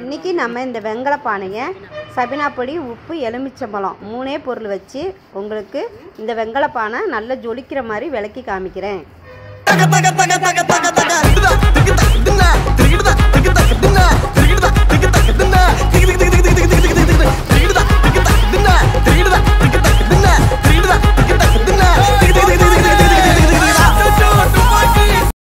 இன்னைக்கு நம்ம இந்த வெங்கல பானையை சபினா பொடி உப்பு எலுமிச்சம்பழம் மூணே பொருள் வச்சு உங்களுக்கு இந்த வெங்கல பானை நல்லா ஜொலிக்கிற மாதிரி விளக்கி காமிக்கிறேன்.